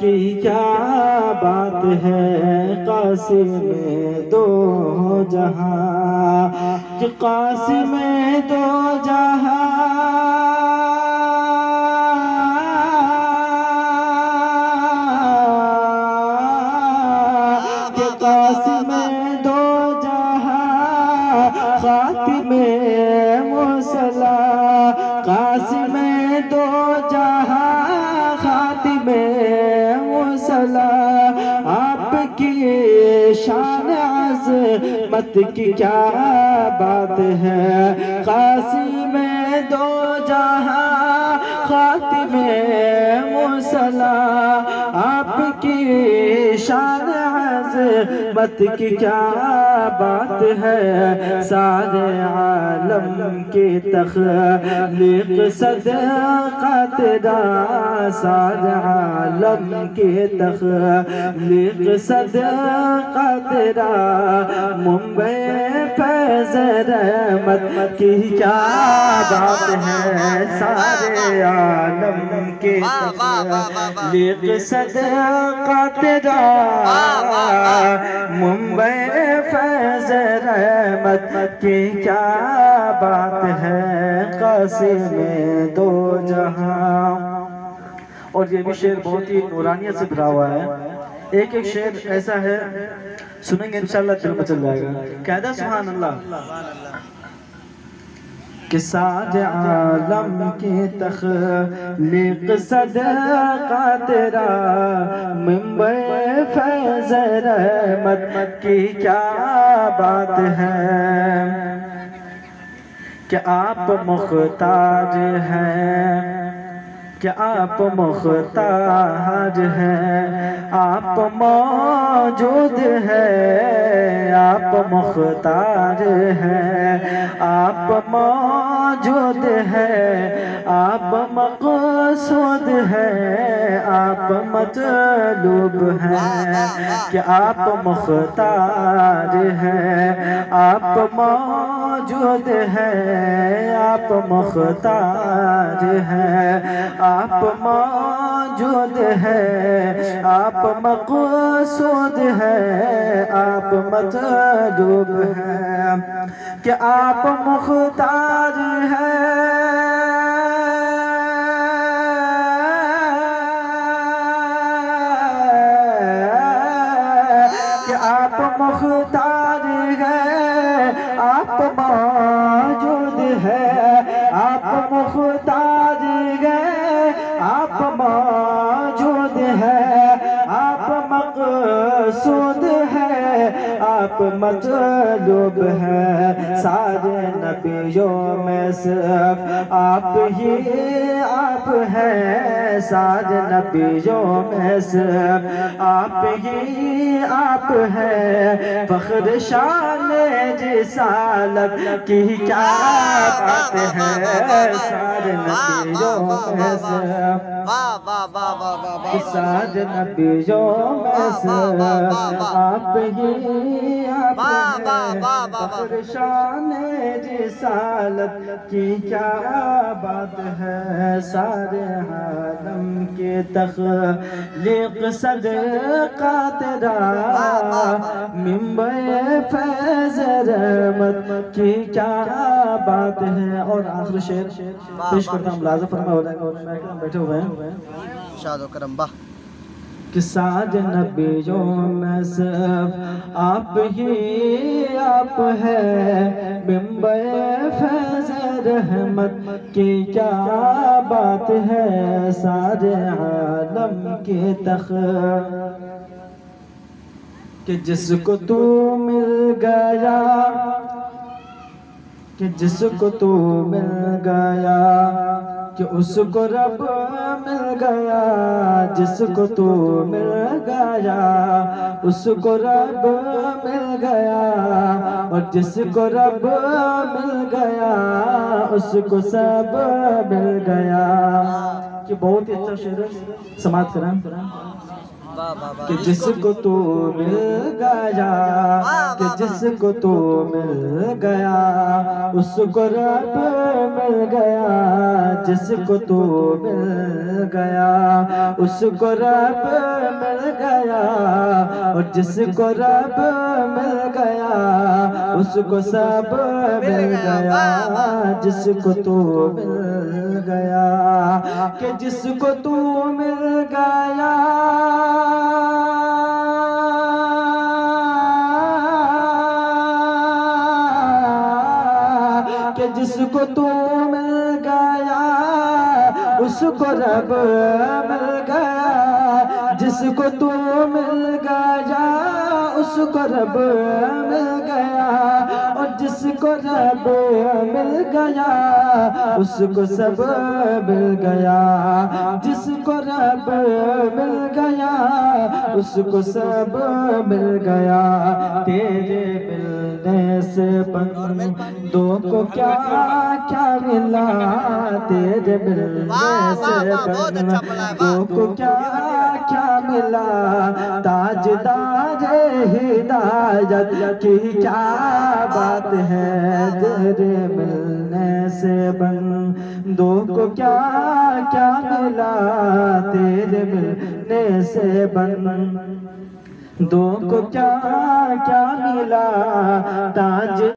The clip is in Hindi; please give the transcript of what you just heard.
की क्या बात है कासिम में दो जहाँ? कासिम में दो जहाँ? मुसला आपकी शान मत की क्या बात है? काशी में दो जहाँ, खातिमे मुसला, आपकी शान अजमत की क्या बात है? सारे आलम के तखलीक सदका तेरा, सारे आलम के तखलीक सदका तेरा, मुंबई फैज रहमत की क्या बात है? सारे आलम के सदका मुंबई फैज रहमत की क्या बात है? काशी में दो जहाँ। और ये भी शेर बहुत ही नूरानियत से भरा हुआ है। एक एक शेर ऐसा है, सुनेंगे इंशाल्लाह दिल में चल जाएगा। कहदा सुभान अल्लाह कि साज आलम की तखलीक सदका तेरा मुंबई फैज रहमत की क्या बात है? कि आप मुख्तार हैं। कि आप मुख्तार हैं? आप मौजूद हैं। आप मुख्तार हैं। आप मौजूद हैं। आप मकसूद हैं। आप मतलूब हैं। कि आप मुख्तार हैं? आप मौजूद हैं, आप मुख्तार हैं। आप मौजूद हैं, आप मकसूद है, आप मतलूब हैं कि आप मुख्तार हैं। आप मुख्तार आप मुख्तार हैं आप मौजूद हैं, आप मकसूद है, आप मतलूब हैं। सारे नबियों में सिर्फ़ आप ही आप हैं। सारे नबियों में सिर्फ़ आप ही आप हैं। फख्र शान रिसालत की क्या बात है सारे नबियों में वाह साज नबियों में से आप ही आप हैं। शान रिसालत की क्या बात है सारे के तखलीक सदका तेरा मिम्बर फैज रहमत की क्या बात है? और आखिरी शेर पेश करता हूँ लाजा फरमा बैठे हुए हैं। शादो करम वाह। कि साज नबियों में सिर्फ़ आप ही आप है फैज रहमत की क्या बात है सारे आलम के तख? कि जिसको तू मिल गया, कि जिसको तू मिल गया कि उसको रब मिल गया, जिसको तू मिल गया। उसको रब मिल गया और जिसको रब मिल गया, उसको सब मिल गया। कि बहुत ही अच्छा शेर समाप्त करें। कि जिसको तू मिल गया कि जिसको तू मिल गया उसको रब मिल गया जिसको तू मिल गया उसको रब मिल गया और जिसको रब मिल गया उसको सब मिल गया। जिसको तू मिल गया कि जिसको तू मिल गया। कि जिसको तू मिल गया, उसको रब मिल गया। जिसको तू मिल गया, उसको रब मिल जिसको रब मिल गया, उसको सब मिल गया। जिसको रब मिल गया, उसको सब मिल गया। तेरे मिलने से बंदों को क्या क्या मिला? तेरे मिलने से बहुत अच्छा। बंदों को क्या क्या मिला? ताजदार हिदायत की क्या बात है? तेरे मिलने से बंदों को क्या क्या मिला? तेरे मिलने से बंदों को क्या क्या मिला? ताज